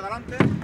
adelante.